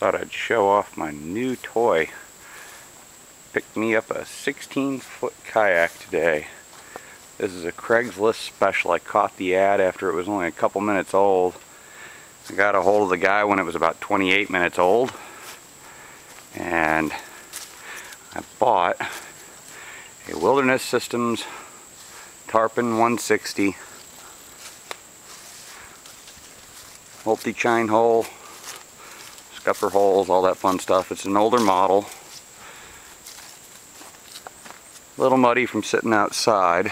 Thought I'd show off my new toy. Picked me up a 16 foot kayak today. This is a Craigslist special. I caught the ad after it was only a couple minutes old. I got a hold of the guy when it was about 28 minutes old. And I bought a Wilderness Systems Tarpon 160 multi-chine hull scupper holes, all that fun stuff. It's an older model. A little muddy from sitting outside.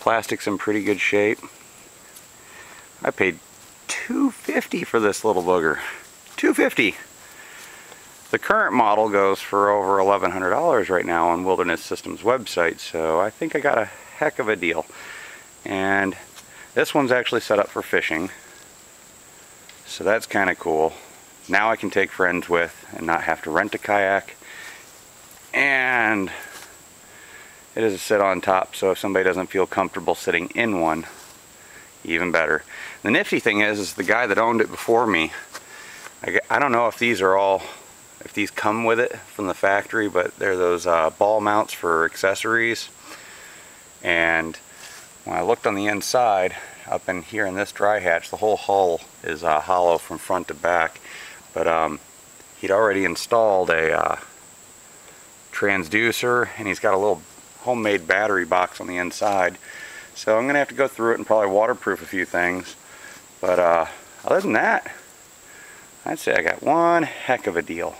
Plastic's in pretty good shape. I paid 250 for this little booger. 250 The current model goes for over $1,100 right now on Wilderness Systems website, so I think I got a heck of a deal. And this one's actually set up for fishing, so that's kind of cool now I can take friends with and not have to rent a kayak. And it is a sit on top so if somebody doesn't feel comfortable sitting in one even better. The nifty thing is is the guy that owned it before me I, I don't know if these are all if these come with it from the factory but they're those uh, ball mounts for accessories. And when I looked on the inside up in here in this dry hatch the whole hull is uh, hollow from front to back but um, he'd already installed a uh, transducer and he's got a little homemade battery box on the inside. So I'm going to have to go through it and probably waterproof a few things. But uh, other than that, I'd say I got one heck of a deal.